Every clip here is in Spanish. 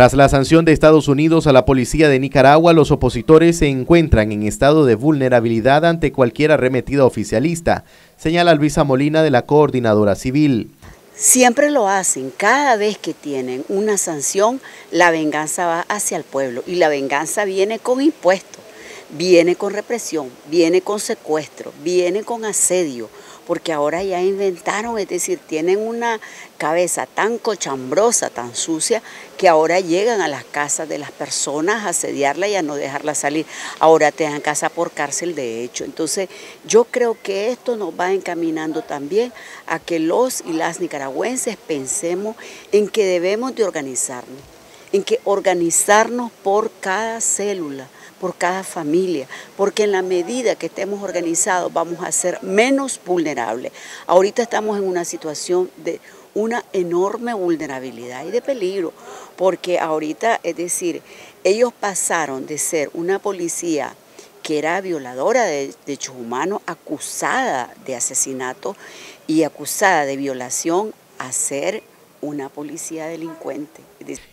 Tras la sanción de Estados Unidos a la policía de Nicaragua, los opositores se encuentran en estado de vulnerabilidad ante cualquier arremetida oficialista, señala Luisa Molina de la Coordinadora Civil. Siempre lo hacen, cada vez que tienen una sanción, la venganza va hacia el pueblo y la venganza viene con impuestos, viene con represión, viene con secuestro, viene con asedio, porque ahora ya inventaron, es decir, tienen una cabeza tan cochambrosa, tan sucia, que ahora llegan a las casas de las personas a asediarla y a no dejarla salir. Ahora te dan casa por cárcel de hecho. Entonces yo creo que esto nos va encaminando también a que los y las nicaragüenses pensemos en que debemos de organizarnos en que organizarnos por cada célula, por cada familia, porque en la medida que estemos organizados vamos a ser menos vulnerables. Ahorita estamos en una situación de una enorme vulnerabilidad y de peligro, porque ahorita, es decir, ellos pasaron de ser una policía que era violadora de derechos humanos, acusada de asesinato y acusada de violación, a ser una policía delincuente.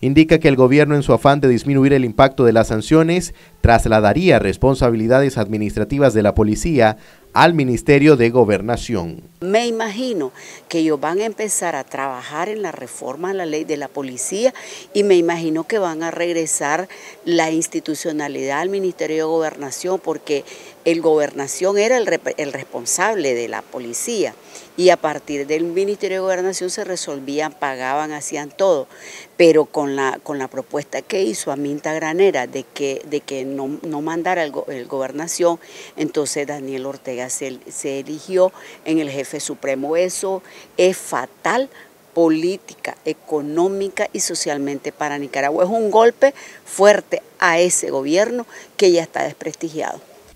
Indica que el gobierno en su afán de disminuir el impacto de las sanciones trasladaría responsabilidades administrativas de la policía al Ministerio de Gobernación. Me imagino que ellos van a empezar a trabajar en la reforma de la ley de la policía y me imagino que van a regresar la institucionalidad al Ministerio de Gobernación porque el Gobernación era el, responsable de la policía y a partir del Ministerio de Gobernación se resolvían, pagaban, hacían todo. Pero con la, con la propuesta que hizo Aminta Granera de que, de que no, no mandara el, el Gobernación, entonces Daniel Ortega se, se eligió en el jefe supremo. Eso es fatal política, económica y socialmente para Nicaragua. Es un golpe fuerte a ese gobierno que ya está desprestigiado.